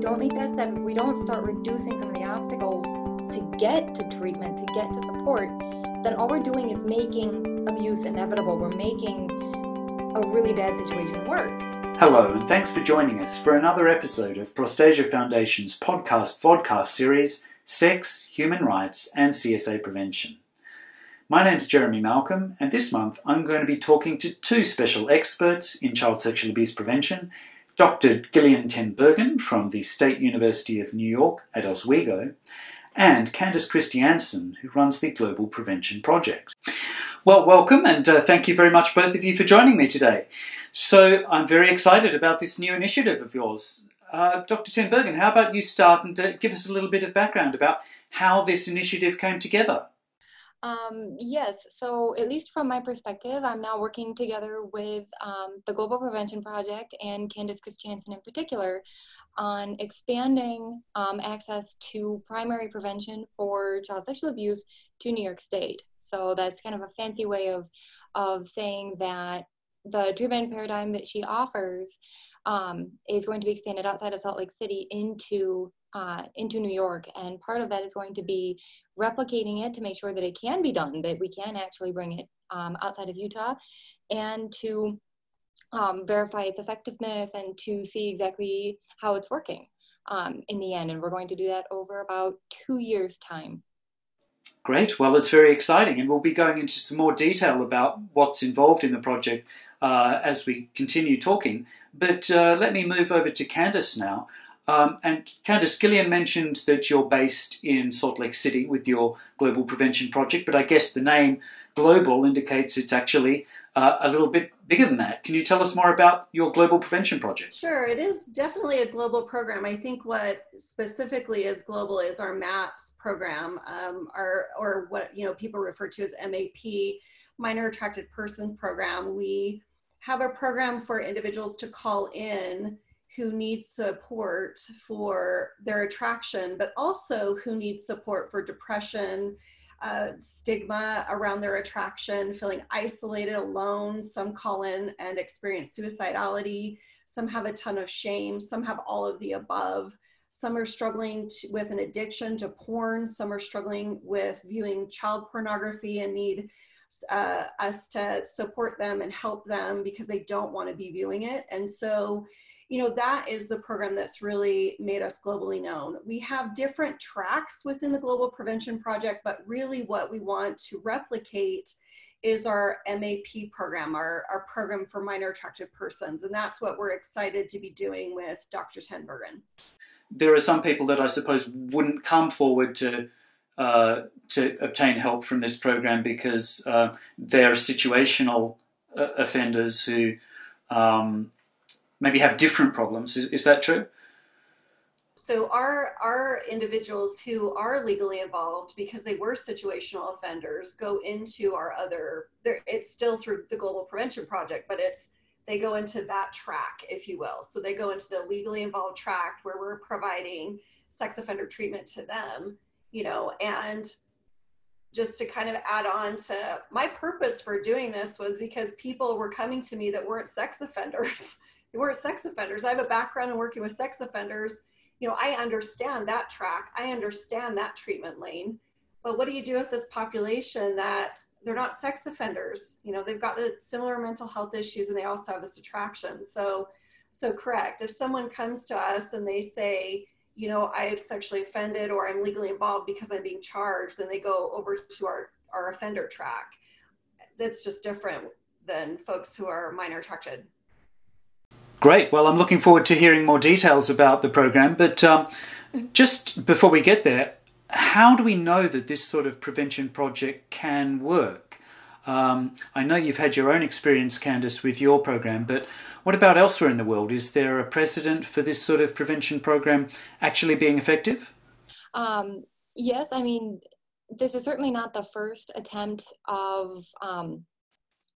don't make that step, if we don't start reducing some of the obstacles to get to treatment, to get to support, then all we're doing is making abuse inevitable. We're making a really bad situation worse. Hello, and thanks for joining us for another episode of Prostasia Foundation's podcast vodcast series Sex, Human Rights, and CSA Prevention. My name's Jeremy Malcolm, and this month I'm going to be talking to two special experts in child sexual abuse prevention Dr. Gilian Tenbergen from the State University of New York at Oswego, and Candice Christiansen, who runs the Global Prevention Project. Well, welcome, and uh, thank you very much, both of you, for joining me today. So, I'm very excited about this new initiative of yours. Uh, Dr. Tenbergen, how about you start and uh, give us a little bit of background about how this initiative came together? Um, yes, so at least from my perspective, I'm now working together with um, the Global Prevention Project and Candice Christiansen in particular on expanding um, access to primary prevention for child sexual abuse to New York State. So that's kind of a fancy way of, of saying that the treatment paradigm that she offers um, is going to be expanded outside of Salt Lake City into uh, into New York. And part of that is going to be replicating it to make sure that it can be done, that we can actually bring it um, outside of Utah, and to um, verify its effectiveness and to see exactly how it's working um, in the end. And we're going to do that over about two years' time. Great. Well, it's very exciting, and we'll be going into some more detail about what's involved in the project uh, as we continue talking. But uh, let me move over to Candice now. Um, and Candice Gilian mentioned that you're based in Salt Lake City with your Global Prevention Project, but I guess the name Global indicates it's actually uh, a little bit bigger than that. Can you tell us more about your Global Prevention Project? Sure, it is definitely a global program. I think what specifically is global is our MAPS program, um, our, or what you know people refer to as MAP, Minor Attracted Persons Program. We have a program for individuals to call in who need support for their attraction, but also who need support for depression, uh, stigma around their attraction, feeling isolated, alone. Some call in and experience suicidality. Some have a ton of shame. Some have all of the above. Some are struggling with an addiction to porn. Some are struggling with viewing child pornography and need uh, us to support them and help them because they don't want to be viewing it. And so you know, that is the program that's really made us globally known. We have different tracks within the Global Prevention Project, but really what we want to replicate is our MAP program, our, our program for minor attracted persons. And that's what we're excited to be doing with Dr. Tenbergen. There are some people that I suppose wouldn't come forward to uh, to obtain help from this program because uh, they're situational uh, offenders who um, maybe have different problems. Is, is that true? So our our individuals who are legally involved because they were situational offenders go into our other. It's still through the Global Prevention Project, but it's they go into that track, if you will. So they go into the legally involved track where we're providing sex offender treatment to them, you know, and just to kind of add on to my purpose for doing this was because people were coming to me that weren't sex offenders they weren't sex offenders. I have a background in working with sex offenders. You know, I understand that track. I understand that treatment lane. But what do you do with this population that they're not sex offenders? You know, they've got the similar mental health issues and they also have this attraction. So, so correct. If someone comes to us and they say, you know, I've sexually offended or I'm legally involved because I'm being charged, then they go over to our, our offender track. That's just different than folks who are minor attracted. Great. Well, I'm looking forward to hearing more details about the program. But um, just before we get there, how do we know that this sort of prevention project can work? Um, I know you've had your own experience, Candice, with your program, but what about elsewhere in the world? Is there a precedent for this sort of prevention program actually being effective? Um, yes, I mean, this is certainly not the first attempt of um,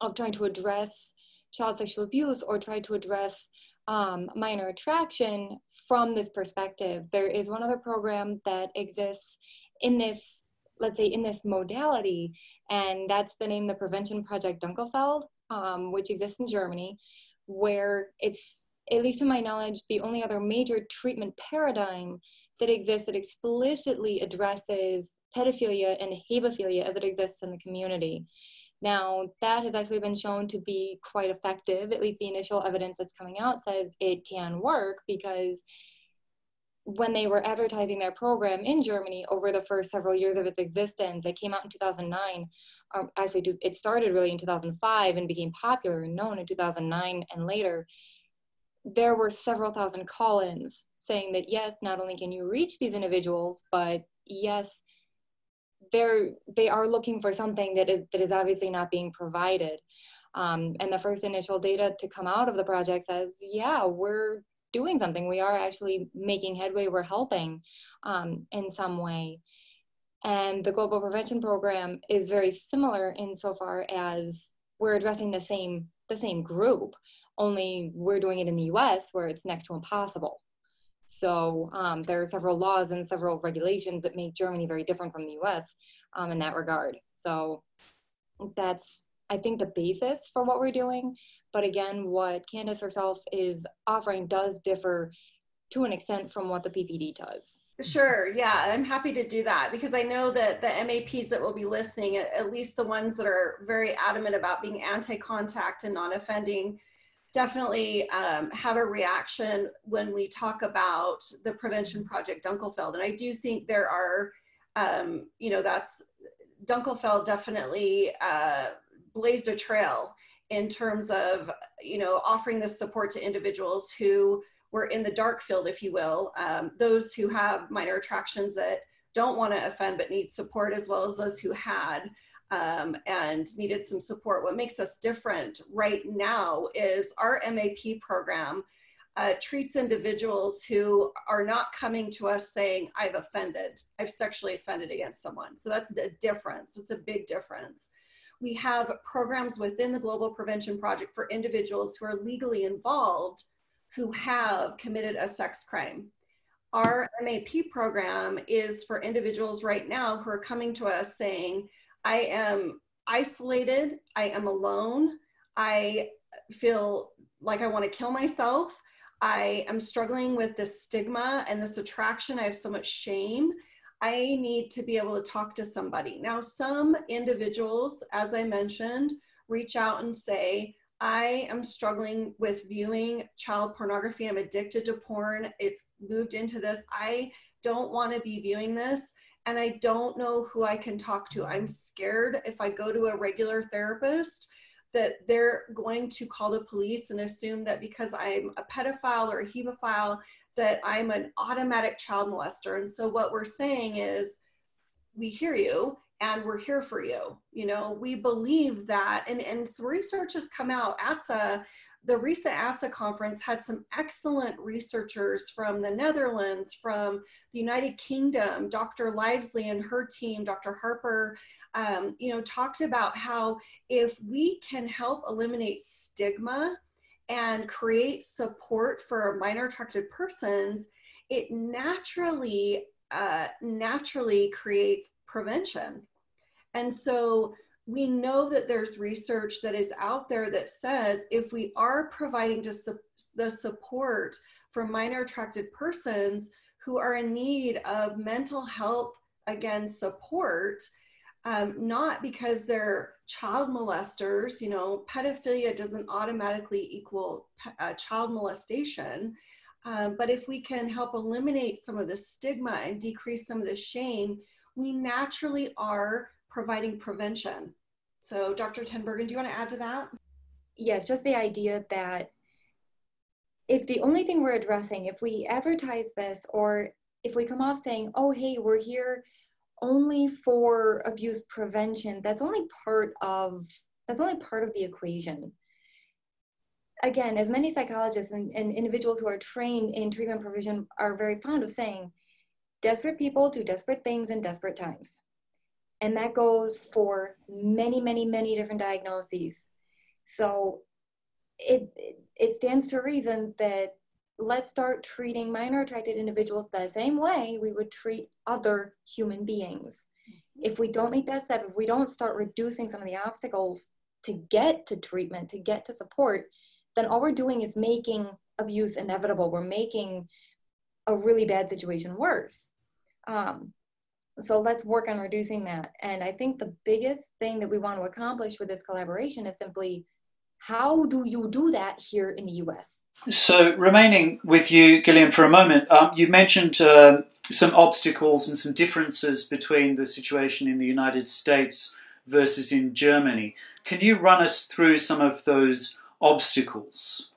of trying to address child sexual abuse or try to address um, minor attraction from this perspective. There is one other program that exists in this, let's say, in this modality, and that's the name, the Prevention Project Dunkelfeld, um, which exists in Germany, where it's at least to my knowledge, the only other major treatment paradigm that exists that explicitly addresses pedophilia and hebephilia as it exists in the community. Now, that has actually been shown to be quite effective. At least the initial evidence that's coming out says it can work because when they were advertising their program in Germany over the first several years of its existence, it came out in 2009. Um, actually, it started really in 2005 and became popular and known in 2009 and later. There were several thousand call ins saying that yes, not only can you reach these individuals, but yes, they're they are looking for something that is that is obviously not being provided. Um, and the first initial data to come out of the project says, yeah, we're doing something. We are actually making headway. We're helping um, in some way. And the Global Prevention Program is very similar insofar as we're addressing the same the same group, only we're doing it in the U.S. where it's next to impossible. So um, there are several laws and several regulations that make Germany very different from the US um, in that regard. So that's, I think, the basis for what we're doing. But again, what Candice herself is offering does differ to an extent from what the PPD does. Sure, yeah, I'm happy to do that because I know that the MAPs that will be listening, at least the ones that are very adamant about being anti contact and non offending, definitely um, have a reaction when we talk about the prevention project Dunkelfeld. And I do think there are, um, you know, that's Dunkelfeld definitely uh, blazed a trail in terms of, you know, offering this support to individuals who were in the dark field, if you will, um, those who have minor attractions that don't want to offend but need support, as well as those who had um, and needed some support. What makes us different right now is our MAP program uh, treats individuals who are not coming to us saying, I've offended, I've sexually offended against someone. So that's a difference. It's a big difference. We have programs within the Global Prevention Project for individuals who are legally involved who have committed a sex crime. Our MAP program is for individuals right now who are coming to us saying, I am isolated. I am alone. I feel like I want to kill myself. I am struggling with this stigma and this attraction. I have so much shame. I need to be able to talk to somebody. Now, some individuals, as I mentioned, reach out and say, I am struggling with viewing child pornography. I'm addicted to porn. It's moved into this. I don't want to be viewing this and I don't know who I can talk to. I'm scared if I go to a regular therapist that they're going to call the police and assume that because I'm a pedophile or a hebephile that I'm an automatic child molester. And so what we're saying is we hear you and we're here for you. You know, we believe that and, and research has come out. ATSA the recent ATSA conference had some excellent researchers from the Netherlands, from the United Kingdom, Dr. Lievesley and her team, Dr. Harper, um, you know, talked about how if we can help eliminate stigma and create support for minor attracted persons, it naturally, uh, naturally creates prevention. And so we know that there's research that is out there that says if we are providing just the support for minor attracted persons who are in need of mental health again support um, not because they're child molesters you know pedophilia doesn't automatically equal uh, child molestation um, but if we can help eliminate some of the stigma and decrease some of the shame we naturally are providing prevention. So, Dr. Tenbergen, do you want to add to that? Yes, just the idea that if the only thing we're addressing, if we advertise this or if we come off saying, oh, hey, we're here only for abuse prevention, that's only part of that's only part of the equation. Again, as many psychologists and, and individuals who are trained in treatment provision are very fond of saying, desperate people do desperate things in desperate times. And that goes for many, many, many different diagnoses. So it, it stands to reason that let's start treating minor attracted individuals the same way we would treat other human beings. If we don't make that step, if we don't start reducing some of the obstacles to get to treatment, to get to support, then all we're doing is making abuse inevitable. We're making a really bad situation worse. Um, so let's work on reducing that. And I think the biggest thing that we want to accomplish with this collaboration is simply how do you do that here in the US? So, remaining with you, Gilian, for a moment, um, you mentioned uh, some obstacles and some differences between the situation in the United States versus in Germany. Can you run us through some of those obstacles?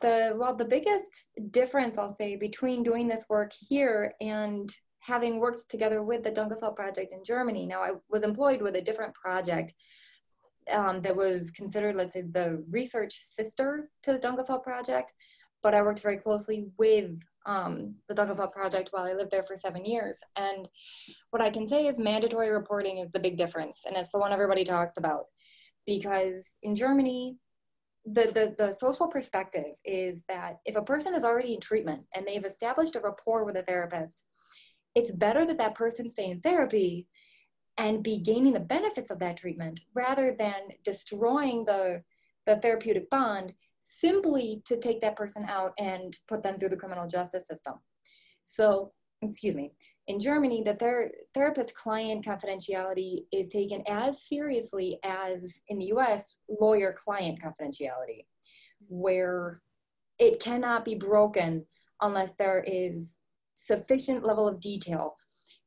The well, the biggest difference I'll say between doing this work here and having worked together with the Dunkelfeld project in Germany. Now, I was employed with a different project um, that was considered, let's say, the research sister to the Dunkelfeld project, but I worked very closely with um, the Dunkelfeld project while I lived there for seven years. And what I can say is mandatory reporting is the big difference, and it's the one everybody talks about. Because in Germany, the, the, the social perspective is that if a person is already in treatment and they've established a rapport with a therapist, it's better that that person stay in therapy and be gaining the benefits of that treatment rather than destroying the, the therapeutic bond simply to take that person out and put them through the criminal justice system. So, excuse me, in Germany, the ther- therapist client confidentiality is taken as seriously as in the US, lawyer client confidentiality, where it cannot be broken unless there is sufficient level of detail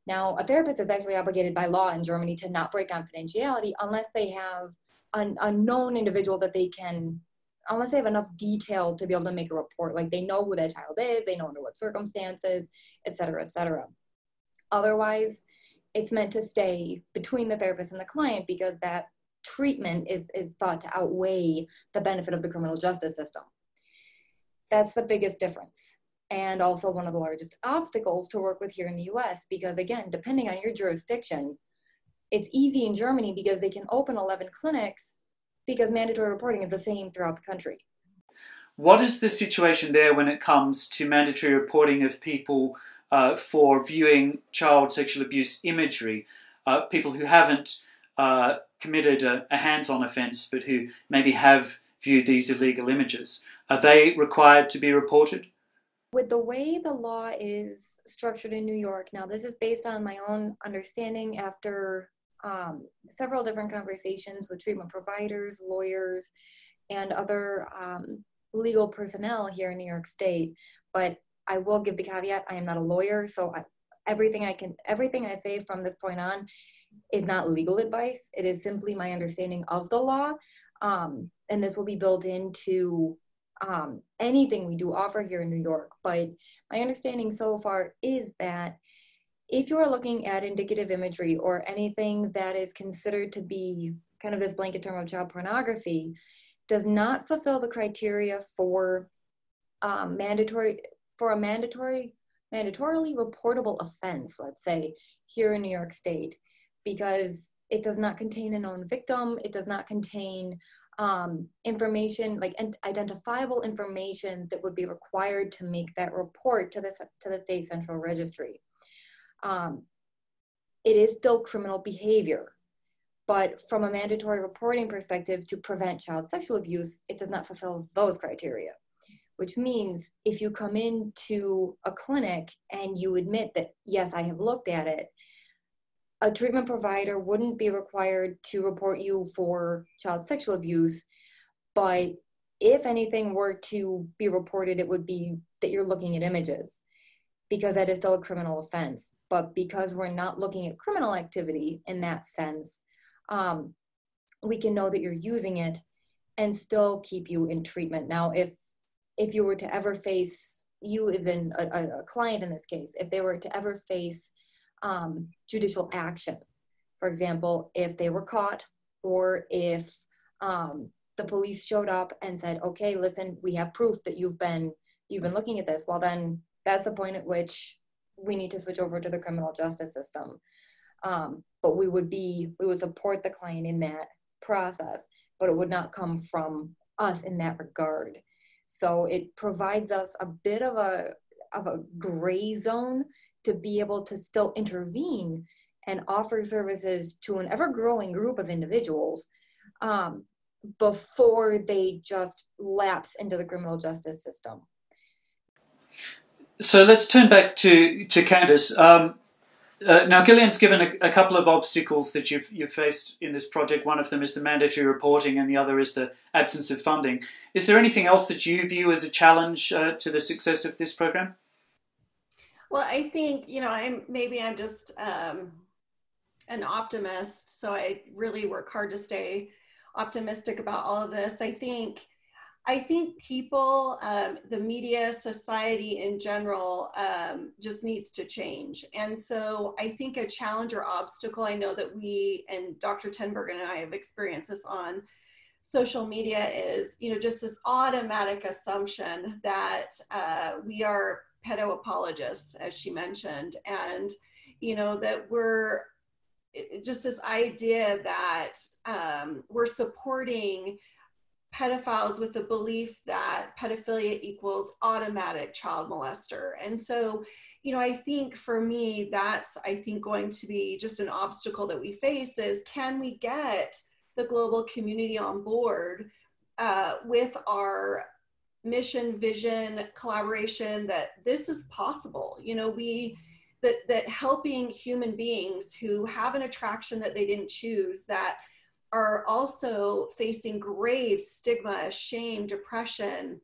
now, a therapist is actually obligated by law in Germany to not break confidentiality unless they have an, a known individual that they can, unless they have enough detail to be able to make a report. Like they know who that child is, they know under what circumstances, et cetera, et cetera. Otherwise, it's meant to stay between the therapist and the client because that treatment is, is thought to outweigh the benefit of the criminal justice system. That's the biggest difference and also one of the largest obstacles to work with here in the US because again, depending on your jurisdiction, it's easy in Germany because they can open 11 clinics because mandatory reporting is the same throughout the country. What is the situation there when it comes to mandatory reporting of people uh, for viewing child sexual abuse imagery? Uh, people who haven't uh, committed a, a hands on offence but who maybe have viewed these illegal images. Are they required to be reported? with the way the law is structured in New York, now this is based on my own understanding after um, several different conversations with treatment providers, lawyers, and other um, legal personnel here in New York State. But I will give the caveat: I am not a lawyer, so I, everything I can, everything I say from this point on, is not legal advice. It is simply my understanding of the law, um, and this will be built into um, anything we do offer here in New York. But my understanding so far is that if you are looking at indicative imagery or anything that is considered to be kind of this blanket term of child pornography, does not fulfill the criteria for um, mandatory for a mandatory mandatorily reportable offense, let's say here in New York State, because it does not contain a known victim, it does not contain um, information, like identifiable information that would be required to make that report to the, to the state central registry. Um, it is still criminal behavior, but from a mandatory reporting perspective to prevent child sexual abuse, it does not fulfill those criteria. Which means if you come into a clinic and you admit that, yes, I have looked at it, a treatment provider wouldn't be required to report you for child sexual abuse, but if anything were to be reported, it would be that you're looking at images because that is still a criminal offense. But because we're not looking at criminal activity in that sense, um, we can know that you're using it and still keep you in treatment. Now, if if you were to ever face you as in a, a client in this case, if they were to ever face um, judicial action. For example, if they were caught or if um, the police showed up and said, okay, listen, we have proof that you've been you've been looking at this. Well, then that's the point at which we need to switch over to the criminal justice system. Um, but we would be we would support the client in that process, but it would not come from us in that regard. So it provides us a bit of a of a gray zone to be able to still intervene and offer services to an ever growing group of individuals, um, before they just lapse into the criminal justice system. So let's turn back to to Candice. Um, uh, now, Gilian's given a, a, couple of obstacles that you've you've faced in this project. One of them is the mandatory reporting, and the other is the absence of funding. Is there anything else that you view as a challenge uh, to the success of this program? Well, I think you know, I'm maybe I'm just um, an optimist, so I really work hard to stay optimistic about all of this. I think I think people, um, the media, society in general, um, just needs to change. And so I think a challenge or obstacle, I know that we and Dr. Tenbergen and I have experienced this on social media is, you know, just this automatic assumption that uh, we are pedo apologists, as she mentioned, and, you know, that we're just this idea that um, we're supporting pedophiles with the belief that pedophilia equals automatic child molester. And so, you know, I think for me, that's, I think, going to be just an obstacle that we face is can we get the global community on board uh, with our mission, vision, collaboration that this is possible? You know, we, that, that helping human beings who have an attraction that they didn't choose, that are also facing grave stigma, shame, depression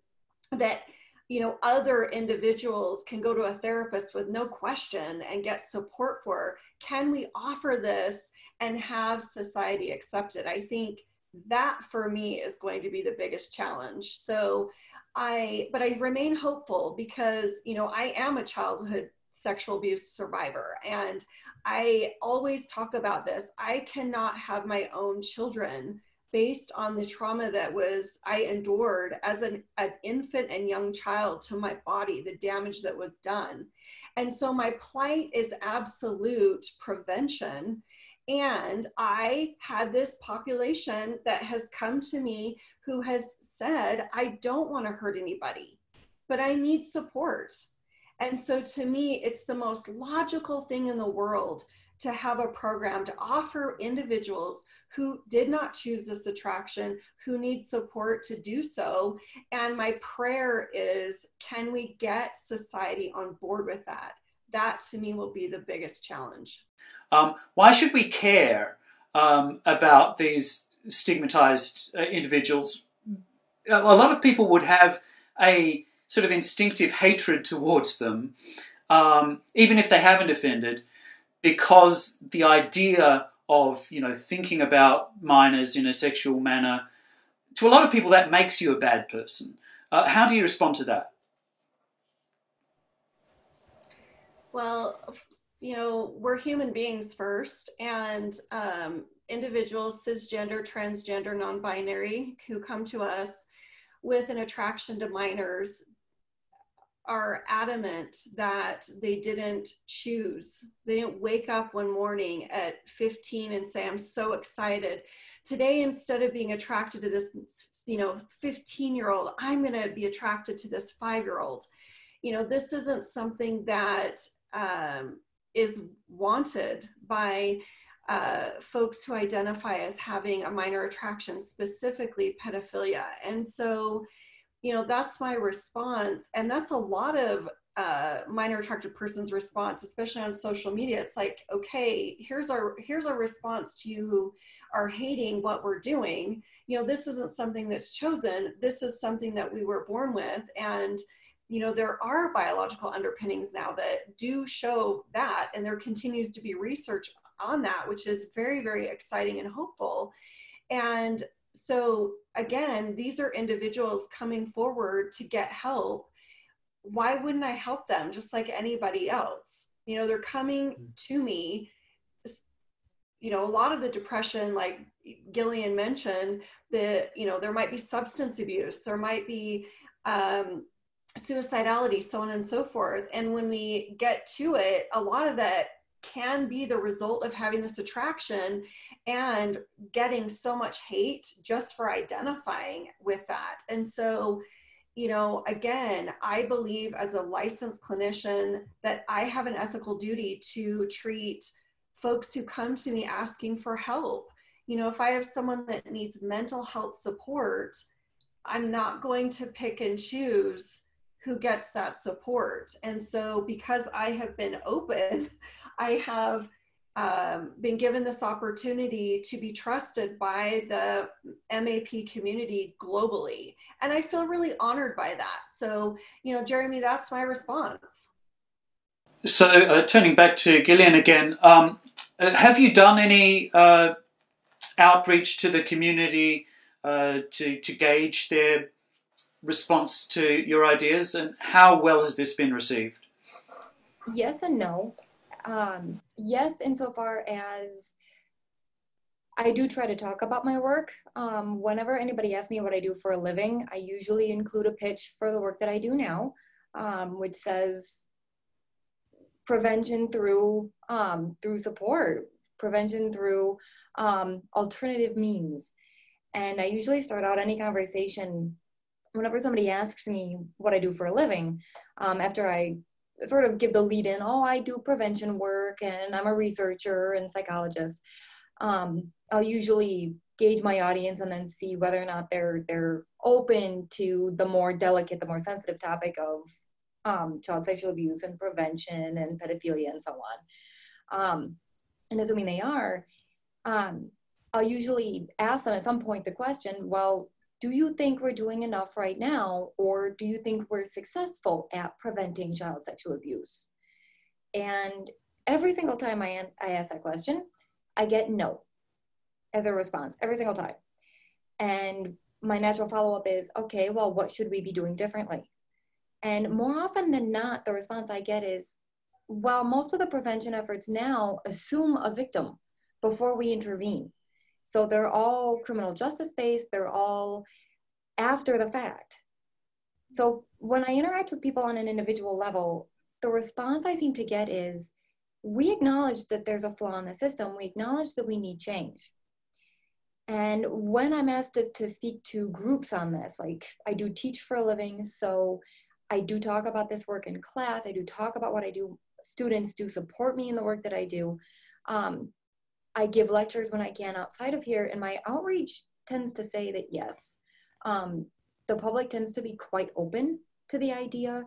that you know other individuals can go to a therapist with no question and get support for. Can we offer this and have society accept it? I think that for me is going to be the biggest challenge. So i but i remain hopeful because you know i am a childhood sexual abuse survivor and I always talk about this. I cannot have my own children based on the trauma that was I endured as an, an infant and young child to my body, the damage that was done. And so my plight is absolute prevention. And I had this population that has come to me who has said, I don't want to hurt anybody, but I need support. And so to me, it's the most logical thing in the world to have a program to offer individuals who did not choose this attraction, who need support to do so. And my prayer is can we get society on board with that? That to me will be the biggest challenge. Um, why should we care um, about these stigmatized uh, individuals? A lot of people would have a sort of instinctive hatred towards them, um, even if they haven't offended, because the idea of you know thinking about minors in a sexual manner, to a lot of people, that makes you a bad person. Uh, how do you respond to that? Well, you know, we're human beings first, and um, individuals, cisgender, transgender, non binary, who come to us with an attraction to minors are adamant that they didn't choose. They didn't wake up one morning at 15 and say, I'm so excited. Today, instead of being attracted to this, you know, 15 year old, I'm going to be attracted to this five year old. You know, this isn't something that um, is wanted by uh, folks who identify as having a minor attraction, specifically pedophilia. And so, you know that's my response and that's a lot of uh, minor attracted person's response especially on social media. It's like okay here's our here's our response to you are hating what we're doing. You know this isn't something that's chosen. This is something that we were born with and you know there are biological underpinnings now that do show that and there continues to be research on that which is very very exciting and hopeful. And so again, these are individuals coming forward to get help. Why wouldn't I help them just like anybody else? You know, they're coming mm. to me. You know, a lot of the depression, like Gilian mentioned, that, you know, there might be substance abuse, there might be um, suicidality, so on and so forth. And when we get to it, a lot of that can be the result of having this attraction and getting so much hate just for identifying with that. And so, you know, again, I believe as a licensed clinician that I have an ethical duty to treat folks who come to me asking for help. you know, if I have someone that needs mental health support, I'm not going to pick and choose who gets that support. And so, because I have been open, I have um, been given this opportunity to be trusted by the MAP community globally. And I feel really honored by that. So, you know, Jeremy, that's my response. So, uh, turning back to Gilian again, um, uh, have you done any uh, outreach to the community uh, to, to gauge their response to your ideas, and how well has this been received? Yes and no. Um, yes, insofar as I do try to talk about my work. Um, whenever anybody asks me what I do for a living, I usually include a pitch for the work that I do now, um, which says prevention through um, through support, prevention through um, alternative means. And I usually start out any conversation whenever somebody asks me what I do for a living, um, after I sort of give the lead in, oh, I do prevention work and I'm a researcher and psychologist, um, I'll usually gauge my audience and then see whether or not they're they're open to the more delicate, the more sensitive topic of um, child sexual abuse and prevention and pedophilia and so on. Um, and assuming they are, um, I'll usually ask them at some point the question, well, do you think we're doing enough right now, or do you think we're successful at preventing child sexual abuse? And every single time I, I ask that question, I get no as a response, every single time. And my natural follow up is, okay, well, what should we be doing differently? And more often than not, the response I get is, well, most of the prevention efforts now assume a victim before we intervene. So they're all criminal justice based, they're all after the fact. So when I interact with people on an individual level, the response I seem to get is we acknowledge that there's a flaw in the system, we acknowledge that we need change. And when I'm asked to, to speak to groups on this, like I do teach for a living, so I do talk about this work in class, I do talk about what I do. Students do support me in the work that I do. Um, I give lectures when I can outside of here, and my outreach tends to say that yes, um, the public tends to be quite open to the idea.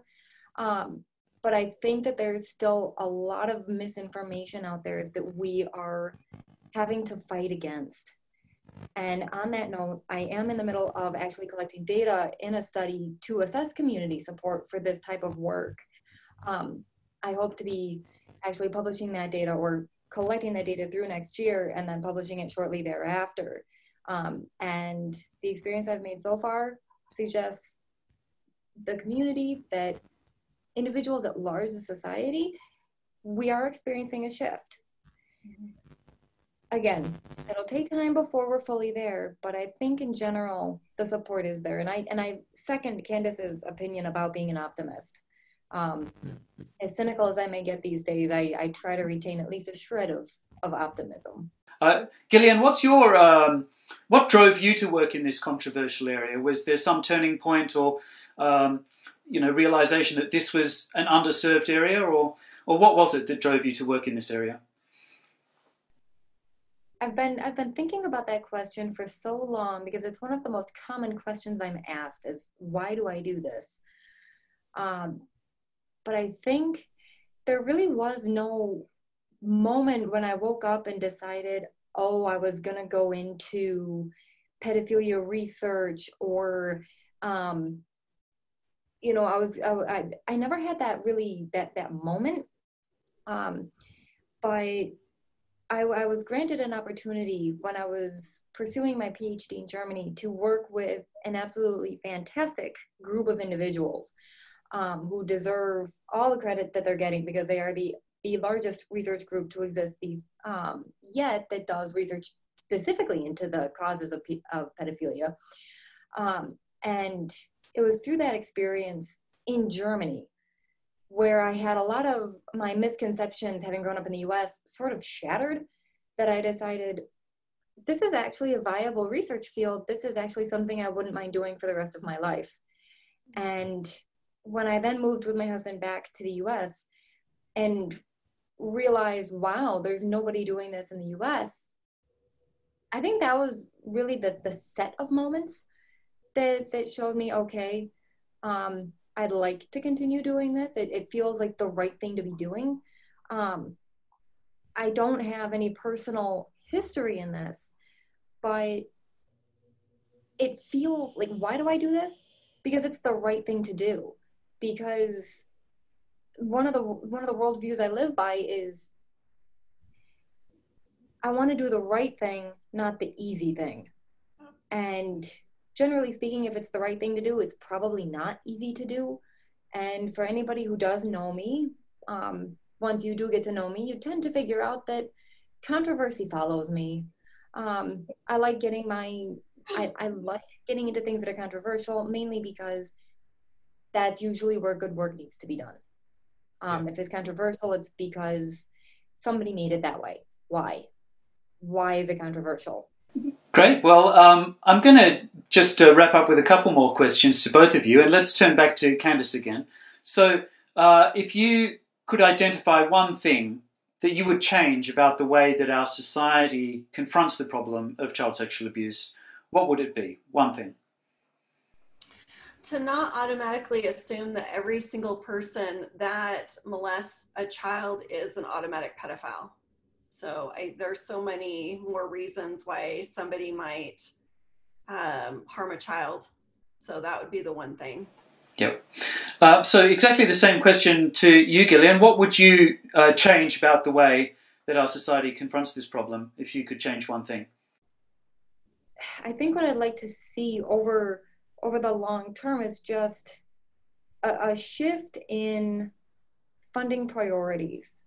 Um, but I think that there's still a lot of misinformation out there that we are having to fight against. And on that note, I am in the middle of actually collecting data in a study to assess community support for this type of work. Um, I hope to be actually publishing that data or collecting the data through next year and then publishing it shortly thereafter. Um, and the experience I've made so far suggests the community that individuals at large, the society, we are experiencing a shift. Again, it'll take time before we're fully there, but I think in general the support is there. And I and I second Candice's opinion about being an optimist. Um, as cynical as I may get these days, I, I try to retain at least a shred of, of optimism. Uh, Gilian, what's your um, what drove you to work in this controversial area? Was there some turning point or um, you know realization that this was an underserved area, or or what was it that drove you to work in this area? I've been I've been thinking about that question for so long because it's one of the most common questions I'm asked is why do I do this? Um, but I think there really was no moment when I woke up and decided, oh, I was going to go into pedophilia research or, um, you know, I was, I, I, I, never had that really, that, that moment. Um, but I, I was granted an opportunity when I was pursuing my PhD in Germany to work with an absolutely fantastic group of individuals um, who deserve all the credit that they're getting because they are the, the largest research group to exist these um, yet that does research specifically into the causes of, of pedophilia. Um, and it was through that experience in Germany where I had a lot of my misconceptions, having grown up in the US, sort of shattered, that I decided this is actually a viable research field. This is actually something I wouldn't mind doing for the rest of my life. And when I then moved with my husband back to the US and realized, wow, there's nobody doing this in the US, I think that was really the the set of moments that that showed me okay, um, I'd like to continue doing this. It, it feels like the right thing to be doing. Um, I don't have any personal history in this, but it feels like why do I do this? Because it's the right thing to do. Because one of the one of the worldviews I live by is I want to do the right thing, not the easy thing. And generally speaking, if it's the right thing to do, it's probably not easy to do. And for anybody who does know me, um, once you do get to know me, you tend to figure out that controversy follows me. Um, I like getting my, I, I like getting into things that are controversial, mainly because that's usually where good work needs to be done. Um, if it's controversial, it's because somebody made it that way. Why? Why is it controversial? Great. Well, um, I'm going to just uh, wrap up with a couple more questions to both of you, and let's turn back to Candice again. So, uh, if you could identify one thing that you would change about the way that our society confronts the problem of child sexual abuse, what would it be? One thing. To not automatically assume that every single person that molests a child is an automatic pedophile. So I, there's so many more reasons why somebody might um, harm a child. So that would be the one thing. Yep. Uh, so exactly the same question to you, Gilian. What would you uh, change about the way that our society confronts this problem if you could change one thing? I think what I'd like to see over over the long term is just a, a shift in funding priorities.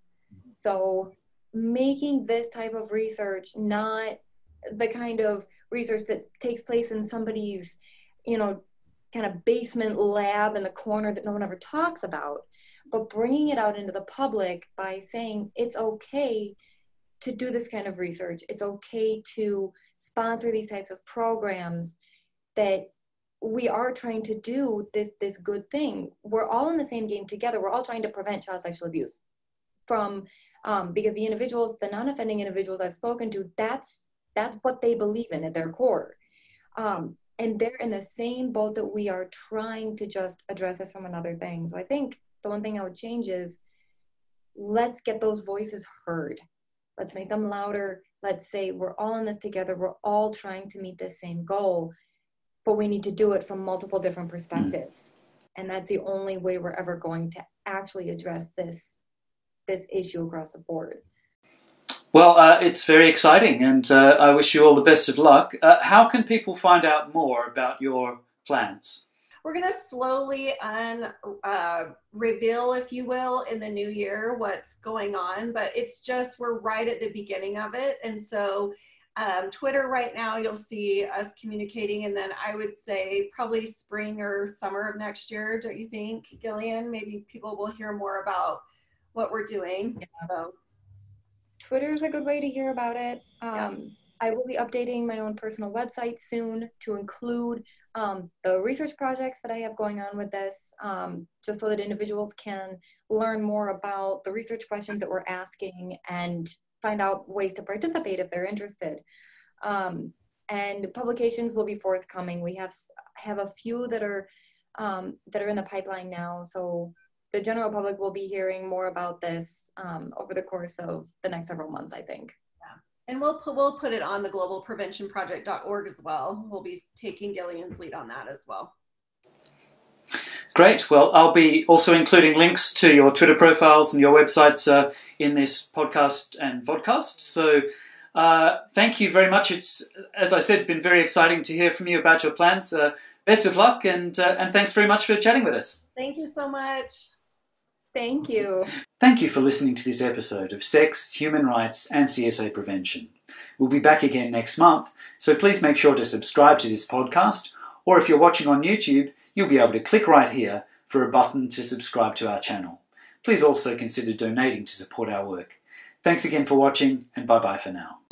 So making this type of research not the kind of research that takes place in somebody's, you know, kind of basement lab in the corner that no one ever talks about, but bringing it out into the public by saying it's okay to do this kind of research. It's okay to sponsor these types of programs that we are trying to do this this good thing. We're all in the same game together. We're all trying to prevent child sexual abuse from um, because the individuals, the non-offending individuals I've spoken to, that's that's what they believe in at their core. Um, and they're in the same boat that we are trying to just address this from another thing. So I think the one thing I would change is let's get those voices heard. Let's make them louder. Let's say we're all in this together. We're all trying to meet the same goal, but we need to do it from multiple different perspectives. And that's the only way we're ever going to actually address this this issue across the board. Well, uh, it's very exciting, and uh, I wish you all the best of luck. Uh, how can people find out more about your plans? We're going to slowly un, uh, reveal, if you will, in the new year what's going on, but it's just we're right at the beginning of it. And so, um, Twitter right now, you'll see us communicating, and then I would say probably spring or summer of next year, don't you think, Gilian? Maybe people will hear more about what we're doing. So Twitter is a good way to hear about it. Um, yeah. I will be updating my own personal website soon to include um, the research projects that I have going on with this, um, just so that individuals can learn more about the research questions that we're asking and find out ways to participate if they're interested. Um, and publications will be forthcoming. We have have a few that are um, that are in the pipeline now, so the general public will be hearing more about this um, over the course of the next several months, I think. Yeah. And we'll put, we'll put it on the globalpreventionproject.org as well. We'll be taking Gilian's lead on that as well. Great. Well, I'll be also including links to your Twitter profiles and your websites uh, in this podcast and vodcast. So uh, thank you very much. It's, as I said, been very exciting to hear from you about your plans. Uh, best of luck and, uh, and thanks very much for chatting with us. Thank you so much. Thank you. Thank you for listening to this episode of Sex, Human Rights, and CSA Prevention. We'll be back again next month, so please make sure to subscribe to this podcast, or if you're watching on YouTube, you'll be able to click right here for a button to subscribe to our channel. Please also consider donating to support our work. Thanks again for watching, and bye bye for now.